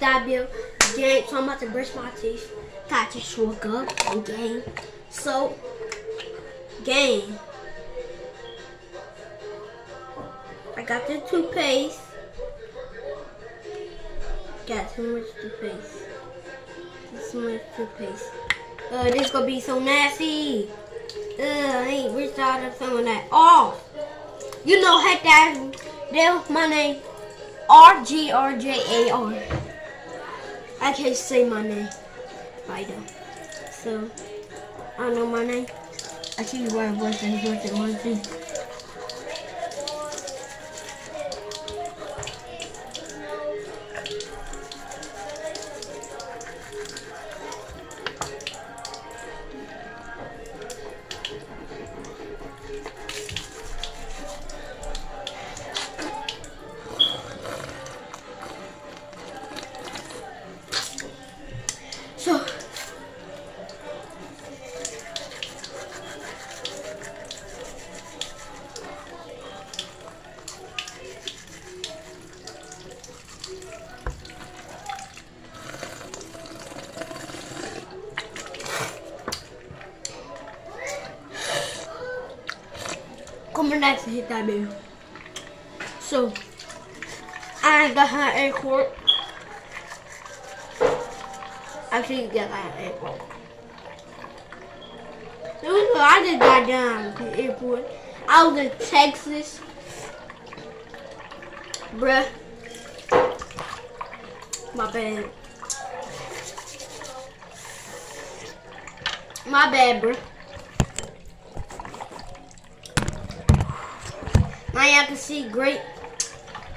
hit you. Gang, so I'm about to brush my teeth. I just woke up and gang. So, gang. I got the toothpaste. Got too much toothpaste. Too much toothpaste. Uh, this gonna be so nasty. Uh, I ain't reached out of some of that. Oh, you know, heck that. There, my name. R G R J A R. I can't say my name. I don't. So, I know my name. I see you wearing voice and voice to hit that bell. So, I got her airport. Actually, you get that airport. It was, I just got down to the airport. I was in Texas. Bruh. My bad. My bad, bruh. Now y'all can see great.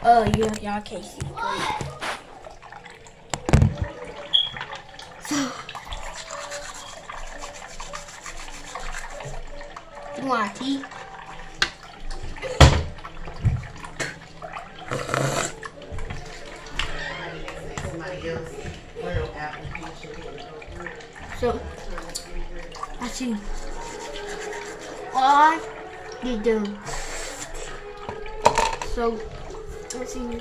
Uh, oh, yeah, y'all can't see great. So, you want tea? So, I see. What you do? So, let's see.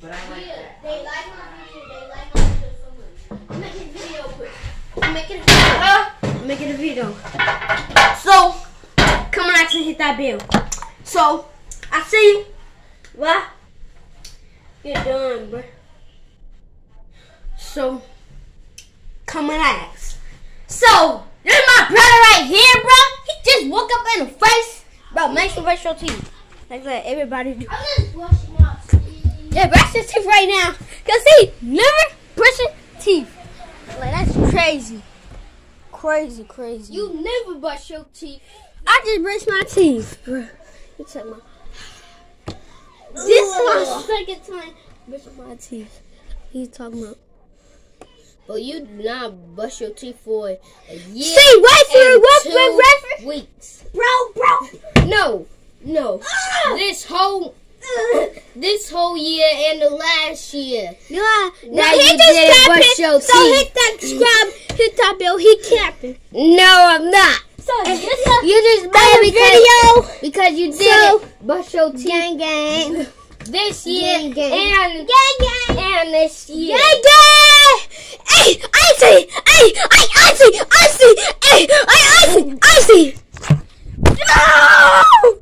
But I like that. They like my video. They like my video so much. I'm making video quick. I'm making a video. I'm making a video. So, come on, actually hit that bell. So, I see you. What? You're done, bro. So, come on, ask. So, this is my brother right here, bro. He just woke up in the face. Bro, make sure you brush your teeth. Like that, everybody do. I'm just brushing my teeth. Yeah, brush your teeth right now. Cause he never brushing teeth. Like that's crazy. Crazy, crazy. You never brush your teeth. I just brush my teeth. Bruh. You check my This is my second time brushing my teeth. He's talking about But you did not brush your teeth for a year. See, wait for it, wait for it, referee. weeks. Bro, bro. No, no. Ah! This whole this whole year and the last year. Yeah. Now you he just didn't brush capping. your So hit that subscribe, hit that bell, he capping. No, I'm not. So this is You just mad a because, video. because you So- didn't brush your teeth Gang, gang. this year Gang, gang. and Gang, gang. and this year. Gang, gang. Hey, I see. Hey, I, I see. I see. Hey, I, I see. I see. No!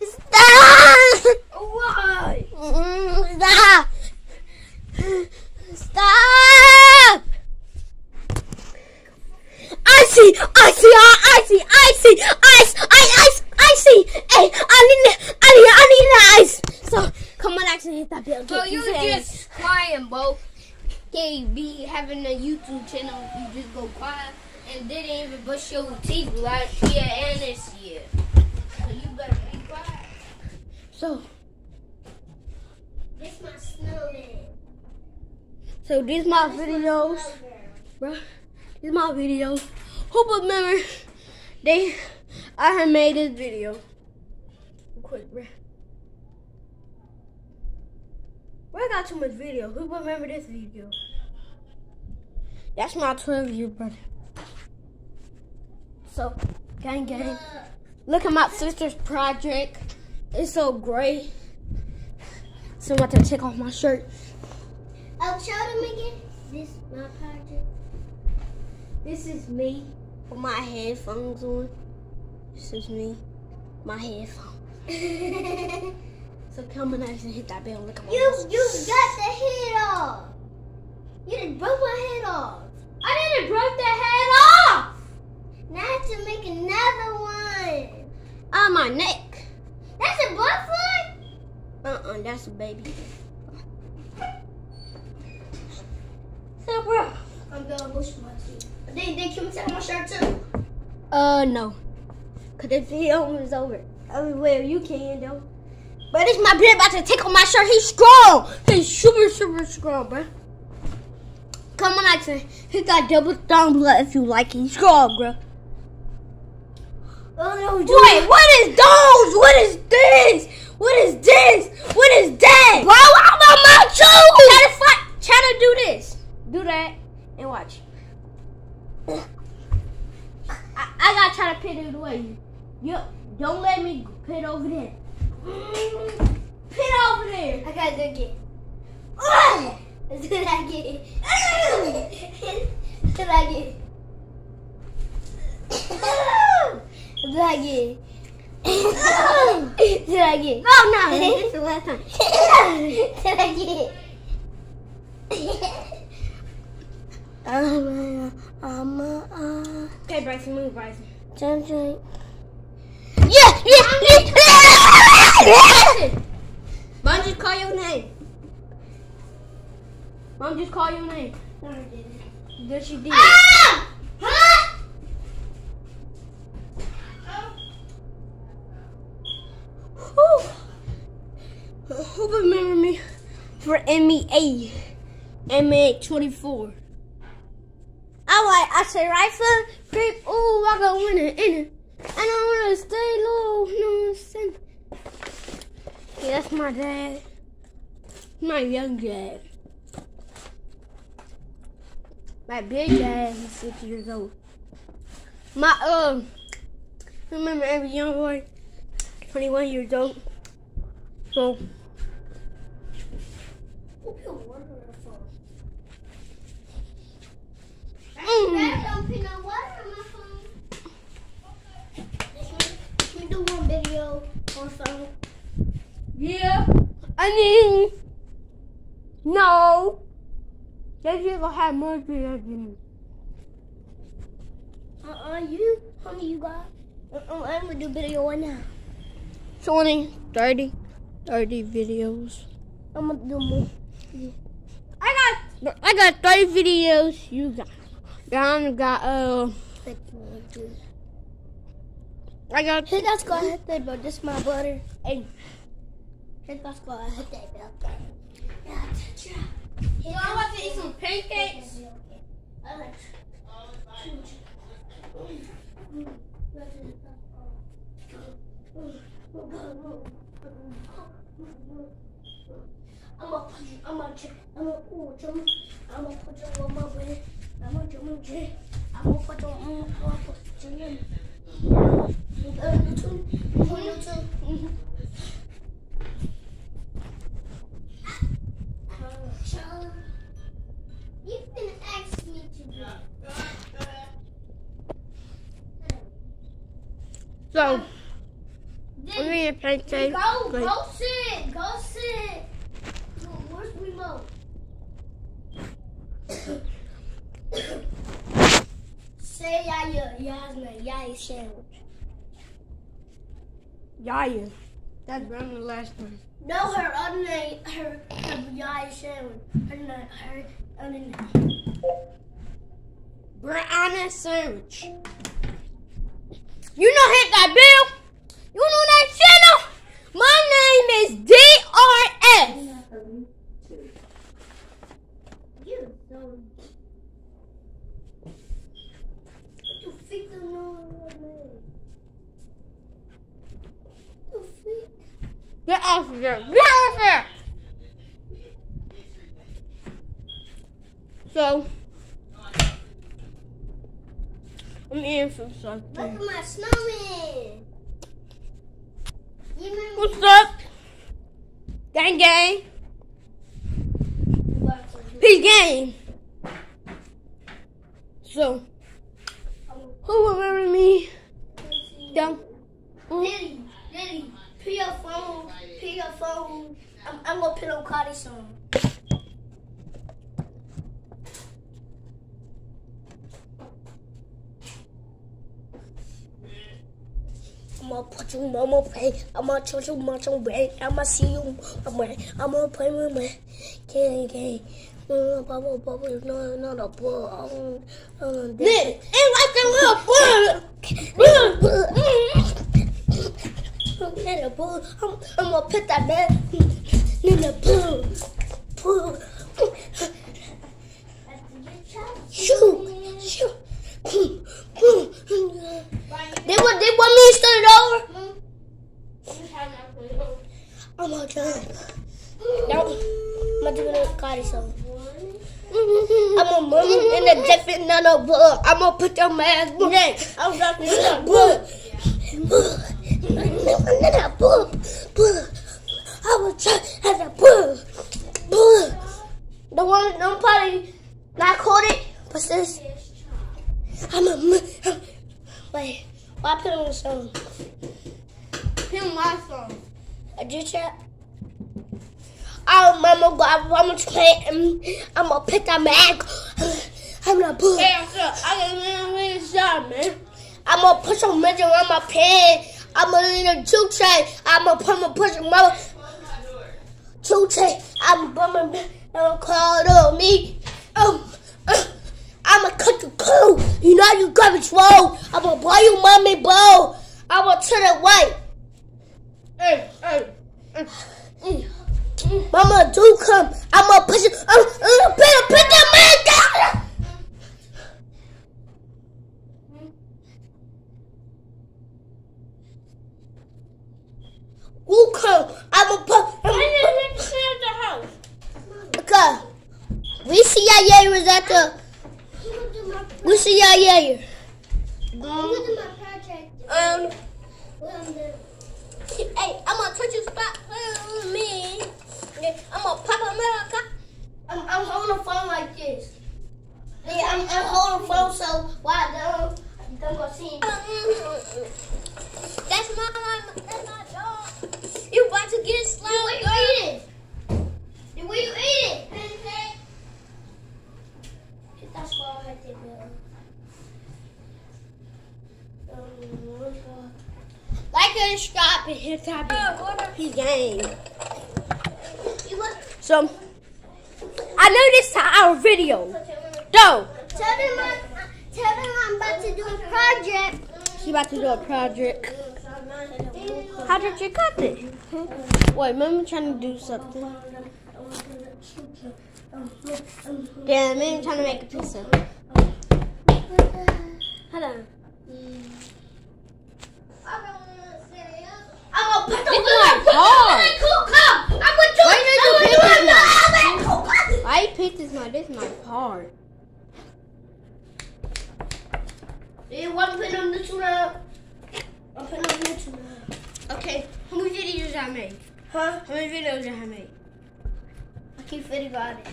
Stop! Why? Stop! I see, I see, I, see, I see, I, s- I, I, s- I see. Hey, I need, I need, I need that ice. So, come on, actually hit that bell. Bro, you just crying, bro. Can't be having a YouTube channel. You just go quiet and didn't even brush your teeth last year and this year. So you better be quiet. So, This my snowman. So these my videos, bro. These my videos. Who remember they? I have made this video. Quick. Bro, I got too much video. Who remember this video? That's my twin view, brother. So, gang gang. Look at my sister's project. It's so great. So I'm about to take off my shirt. I'll show them again. This my project. This is me with my headphones on. This is me, my headphones. So come on nice and hit that bell. Look at my you muscles. you got the head off. You done broke my head off. I didn't break the head off Now I have to make another one. on my neck. That's a butterfly. Uh-uh, that's a baby. So, bro. Gonna bush teeth. They they take my shirt too. Uh, no. Cause the video is over. I mean, well, you can though. But it's my brother about to take off my shirt. He's strong. He's super, super strong, bro. Come on, Axel. He got double thumb blood if you like it. He's strong, bro. Oh no, Wait, what is those? What is this? What is this? What is that? Bro, I'm on my shoes. Try to fight. Try to do this. Do that and watch. I, I gotta try to pit it away. Yep. Don't let me pit over there. Pit over there. I gotta do it again. Ugh. Let's do that again. do that again. Do that again. Do that again. Oh no, this last time. Do that again. Um, um, uh, okay, Bryson, move, Bryson. Jump, jump. Yeah, yeah, yeah. Mom, just call your name. Mom, just call your name. No, I didn't. Yes, she did. Ah! Huh? Whew. Who remember me for MEA? MEA 24. I like, I say, foot, creep, ooh, I go in it, in it. And I want to stay low, I'm saying? Yeah, that's my dad. My young dad. My big dad, he's six years old. My, um, remember every young boy, 21 years old. So, Who put water on the phone? Mm. Dad, don't put no water on my phone. Let me do one video on phone. Yeah, I mean, no. They gonna have more videos than me. Uh-uh, you. How many you got? Uh-uh, I'm gonna do video one now. 20, 30, 30 videos. I'm gonna do more. I got, I got 30 videos. You got, Don got, uh, Like, one, two. I got, Hit that squad, hit that, but this my butter. Hey. Hit that squad, hit that, bell. Yeah, yeah. you want to eat some pancakes? I'm put you, I'm gonna check, I'm gonna put you, I'm gonna put you on my way. I'm do my. I'm gonna put you on my way. I'm gonna do I'm gonna do You can ask me to do So, I'm eating pancakes. Go, go sit, go sit. Say Yaya, Yasmin, Yaya sandwich. Yaya. That's around the last time. No, her other name, her, her Yaya sandwich. Her, her other name. Brianna Sandwich. You know hit that bill? You know that channel? My name is DRS. You. Get off of there. Get off of there. So, I'm eating some Look at my snowman. What's up? Gang gang. Peace gang. So, who remember me? Down. Lily, Lily, put your phone, put your phone. I'm, I'm gonna on Cardi song. I'm gonna put you, I'm gonna play, I'm gonna touch you, I'm gonna play, I'm gonna see you, I'm gonna, I'm gonna play with my gang, gang. Bubble, bubble, no, not a ball. I don't, I don't, Nick, ain't like a little boy. In the pool. I'm, I'm gonna put that man in the pool. Pool. Shoot, shoot. They want, they want me to start it over. I'm gonna try. No, I'm gonna do it Cardi song. I'm gonna move in a different nano book. I'm gonna put your mask book. I'm gonna put your book. Book. Book. Book. I will try at a book. Book. The one, no probably not caught it, but this. I'm a. Wait, why put on the song? Him my song. I just. Oh, mama, I'm gonna play. I'm gonna put that mag. I'm gonna put. Hey, what's up? I got a little shot, man. I'm gonna put some magic on my pen. I'm a two tray. I'm gonna put my push my two tray. I'm gonna I'm call on me. Um, uh, I'm gonna cut the crew. You know you garbage roll. I'm gonna buy you mommy bow. I'm gonna turn it white. Hey. Mm. Mama, do come. I'm gonna push it. I'm, I'm gonna put, put that man down. Who come? I'm gonna put. I'm gonna put the house. Okay. We see y'all yeah was at the. Y'all yeah. Um. Hey, I'm gonna touch your spot. Mm, Me. Yeah, I'm gonna pop America. I'm, I'm holding the phone like this. Yeah, I'm, I'm holding the phone so why don't don't go see. That's my that's my dog. You about to get slow, Where you eating? Where you eating? Hit that swallow right there, girl. Um, Like and subscribe and hit that gang. You So, I know this is our video. Go. Tell them I'm, tell them I'm about to do a project. She about to do a project. How did you cut it? Wait, mama trying to do something. Yeah, maybe trying to make a pizza. Hold on. I'm gonna put the This is my car. cool car. I'm gonna do Why it. you I'm do gonna do pictures it. I'm gonna cool car. Why you picked this my this is my part. You want to put on the tuna? Putting on the tuna. Okay, how many videos I make? Huh? How many videos I make? I keep it.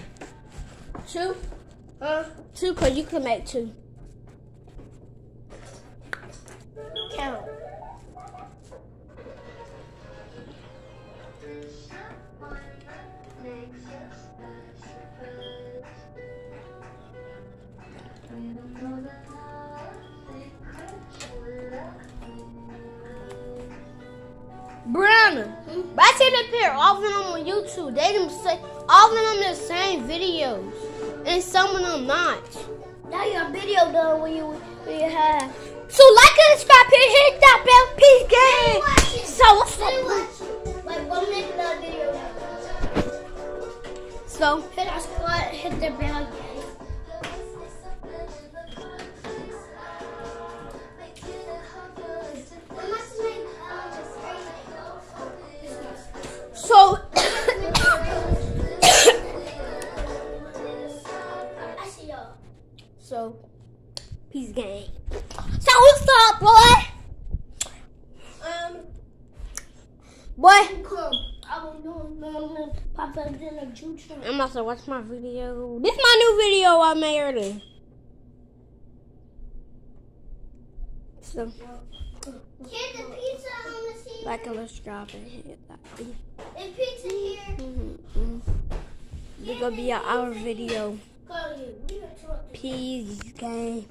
Two? Huh? Two, cause you can make two. But I see the all of them on YouTube. They them say all of them the same videos, and some of them not. Now your video done when you when you have. So like and subscribe and hit that bell. Peace gang. So what's up? Like one minute video. So Hit that squad, hit the bell. Boy? Um, Boy, come. I will know, no, no, Papa did a juice. I'm about to watch my video. This my new video I made earlier. So, Get the pizza. Want to see. like, it. Hit that. The pizza here. Mm-hmm. This gonna be our video. Go here. We are talking. Peace, gang.